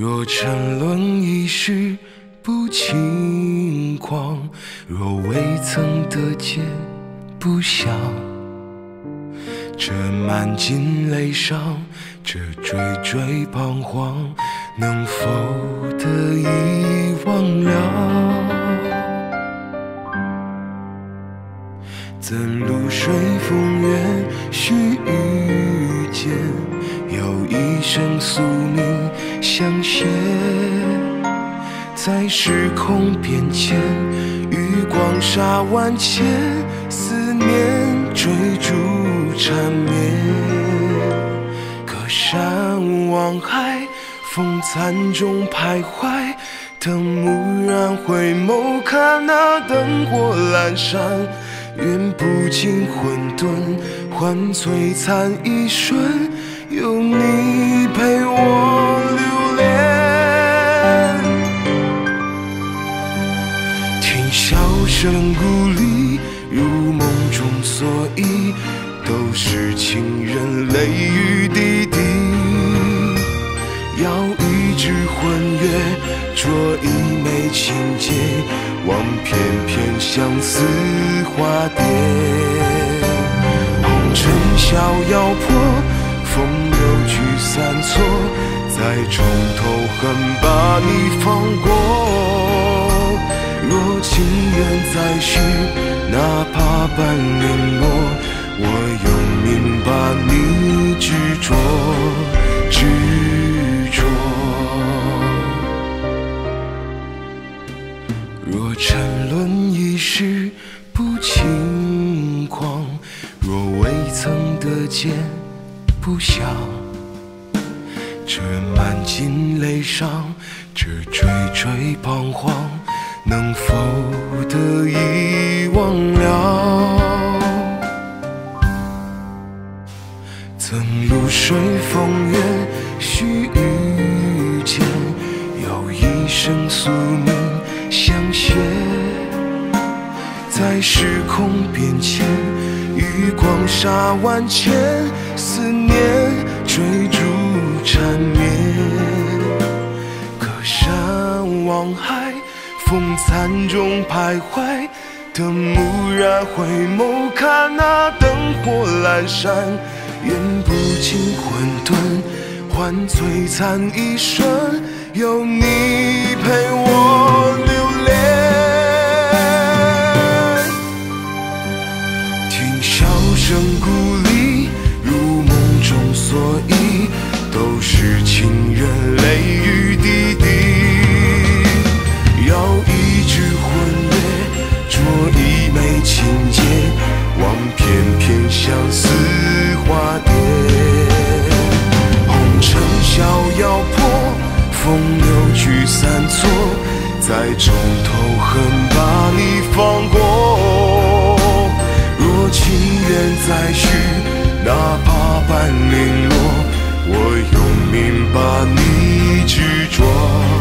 若沉沦一世不轻狂，若未曾得见不想，这满襟泪伤，这惴惴彷徨，能否得以忘了？怎露水风月须臾间，有一生宿命相携。在时空变迁，余光沙万千，思念追逐缠绵。隔山望海，风残中徘徊，等蓦然回眸，看那灯火阑珊。愿不尽混沌，换璀璨一瞬，有你陪我留恋。听笑声故里，如梦中所忆，都是情人泪雨滴滴。摇一支魂乐，酌一枚情结，望翩翩相思化蝶。红尘逍遥破，风流聚散错，再重头恨把你放过。若情缘再续，哪怕半零落，我用命把你执着。若沉沦一世不轻狂，若未曾得见不想，这满襟泪伤，这惴惴彷徨，能否得以忘了？曾露水风月须臾间，有一生宿命在时空变迁，余光沙万千，思念追逐缠绵。隔山望海，风残中徘徊，等蓦然回眸，看那灯火阑珊。愿不尽混沌，换璀璨一瞬，有你陪我都是情人泪雨滴滴。摇一支魂乐，酌一枚情结，望翩翩相思化蝶。红尘逍遥破，风流聚散错，再从头恨把你放过。若情缘再续，哪怕半零落，我用命把你执着。